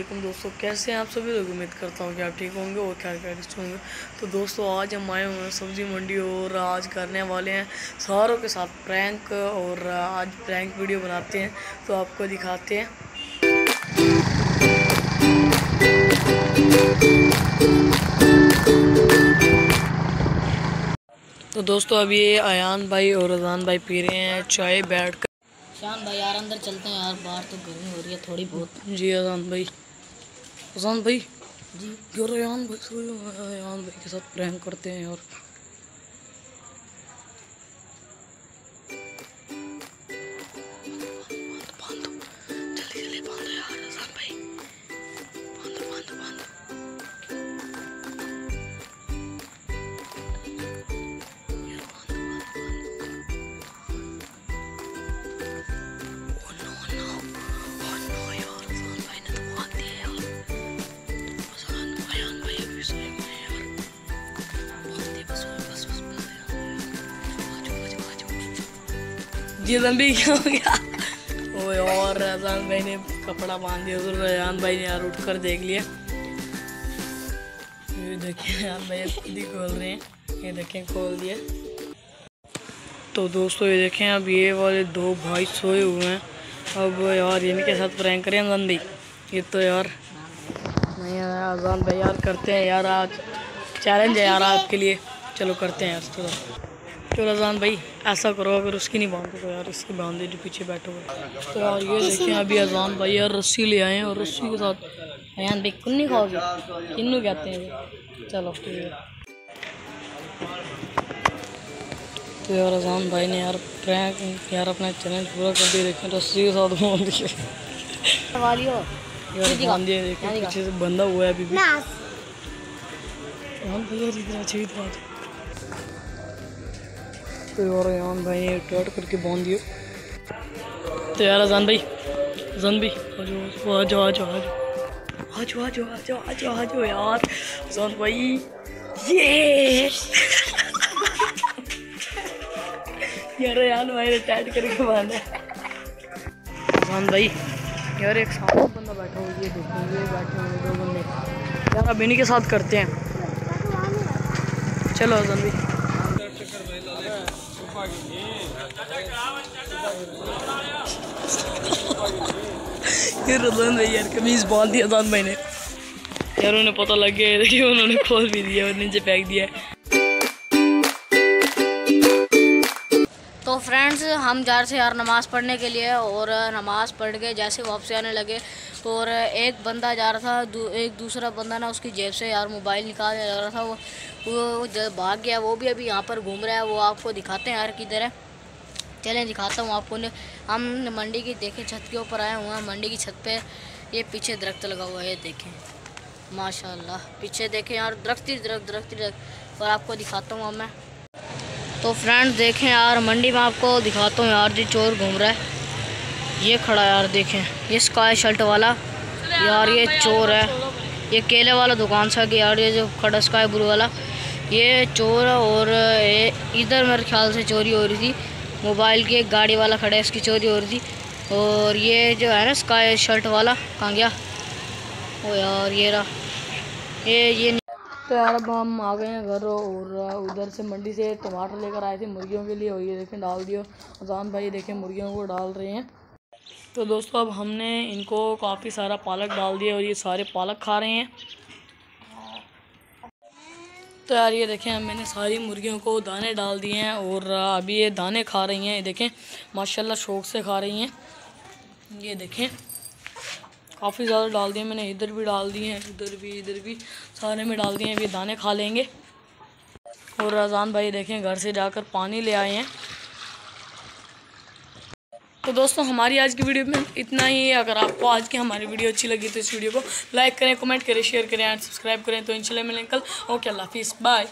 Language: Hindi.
वालेकुम दोस्तों कैसे हैं आप सभी लोग? उम्मीद करता हूँ कि आप ठीक होंगे और क्या क्या होंगे। तो दोस्तों आज हम आए हुए हैं सब्ज़ी मंडी और आज करने वाले हैं सारों के साथ प्रैंक और आज प्रैंक वीडियो बनाते हैं तो आपको दिखाते हैं। तो दोस्तों अभी अयान भाई और रजान भाई पी रहे हैं चाय बैठ कर शान भाई यार अंदर चलते हैं यार बाहर तो गर्मी हो रही है थोड़ी बहुत। जी अजान भाई। अजान भाई जी जो रेहान भाई रेहान भाई के साथ प्रैंक करते हैं यार ये लंबी क्या हो गया? ओ यार रजान भाई ने कपड़ा बाँध दिया तो रजान भाई ने यार उठ कर देख लिया। ये देखिए यार भाई खुद ही खोल रहे हैं, ये देखें खोल दिया। तो दोस्तों ये देखें अब ये वाले दो भाई सोए हुए हैं। अब यार इनके साथ प्रैंक करें अजान भाई ये तो यार नहीं यार अजान भाई यार करते हैं यार आज। चैलेंज है यार आपके लिए। चलो करते हैं यार चलो तो रजान भाई? ऐसा करो अगर उसकी नहीं बांधो तो यार इसकी बाँध दे जो पीछे बैठे तो यार ये देखें अभी अजान भाई यार रस्सी ले आए हैं और रस्सी के साथ अयान भाई कुन्नी खाओगे? किन्नू कहते हैं चलो ठीक है। तो यार अजान भाई ने यार प्रैंक यार अपना चैलेंज पूरा कर दिया देखें रस्सी के साथ बाँध दिया। वाली यार बाँध दिया देखें पीछे से बंधा हुआ है अभी भी। अजान भाई यार इधर अच्छी बात तो यार अयान भाई ने टर्ट करके बाँध दिया। तो यार, अजान भाई अजान भाई, आ जाओ आ जाओ आ जाओ आ जाओ। आ जाओ आ जाओ आ जाओ आ जाओ यार। अजान भाई, ये। यार अयान भाई ने टाइट करके बांधा अजान भाई, यार, एक साथ बंदा बैठा हुआ ये देखो, ये बैठे हुए दो बंदे। यार, अब इन्हीं के साथ करते हैं। चलो, अजान भाई। ये रजान भाई यार कमीज बाँध दिया रजान भाई यार उन्हें पता लग गया देखिए उन्होंने खोल भी दिया और नीचे फेंक दिया तो फ्रेंड्स हम जा रहे थे यार नमाज़ पढ़ने के लिए और नमाज़ पढ़ के जैसे वापस आने लगे और एक बंदा जा रहा था दू, एक दूसरा बंदा ना उसकी जेब से यार मोबाइल निकाल जा रहा था वो वो जब भाग गया वो भी अभी यहाँ पर घूम रहा है वो आपको दिखाते हैं यार किधर है। चलें दिखाता हूँ आपको हम मंडी की देखें छत के ऊपर आए हुए हैं मंडी की छत पे ये पीछे दरख्त लगा हुआ है ये देखें। माशाल्लाह पीछे देखें यार दरख्त ही दरख्त दरख्त दरख्त और आपको दिखाता हूँ मैं। तो फ्रेंड देखें यार मंडी में आपको दिखाता हूँ यार जी चोर घूम रहा है। ये खड़ा यार, देखें। ये स्काई शर्ट वाला। यार, ये चोर है। ये केले वाला दुकान सा कि यार, ये जो खड़ा स्काई ब्लू वाला। ये चोर है और इधर मेरे ख्याल से चोरी हो रही थी। मोबाइल की एक गाड़ी वाला खड़ा है, इसकी चोरी हो रही थी। और ये जो है ना स्काई शर्ट वाला, कहाँ गया? ओ यार, ये रहा। ये ये तो यार, अब हम आ गए हैं घर और उधर से मंडी से टमाटर लेकर आए थे मुर्गियों के लिए। और ये देखें डाल दियो। अजान भाई देखें, मुर्गियों को डाल रहे हैं। तो दोस्तों, अब हमने इनको काफ़ी सारा पालक डाल दिया और ये सारे पालक खा रहे हैं। तो यार, ये देखें मैंने सारी मुर्गियों को दाने डाल दिए हैं और अभी ये दाने खा रही हैं। ये देखें, माशाल्लाह शौक से खा रही हैं। ये देखें, काफ़ी ज़्यादा डाल दिए मैंने। इधर भी डाल दिए हैं, इधर भी इधर भी, सारे में डाल दिए हैं। अभी दाने खा लेंगे। और रजान भाई देखें, घर से जाकर पानी ले आए हैं। तो दोस्तों, हमारी आज की वीडियो में इतना ही। है अगर आपको आज की हमारी वीडियो अच्छी लगी तो इस वीडियो को लाइक करें, कमेंट करें, शेयर करें, एंड सब्सक्राइब करें। तो इन मिलें कल। ओके, अल्लाह हाफिज़। बाय।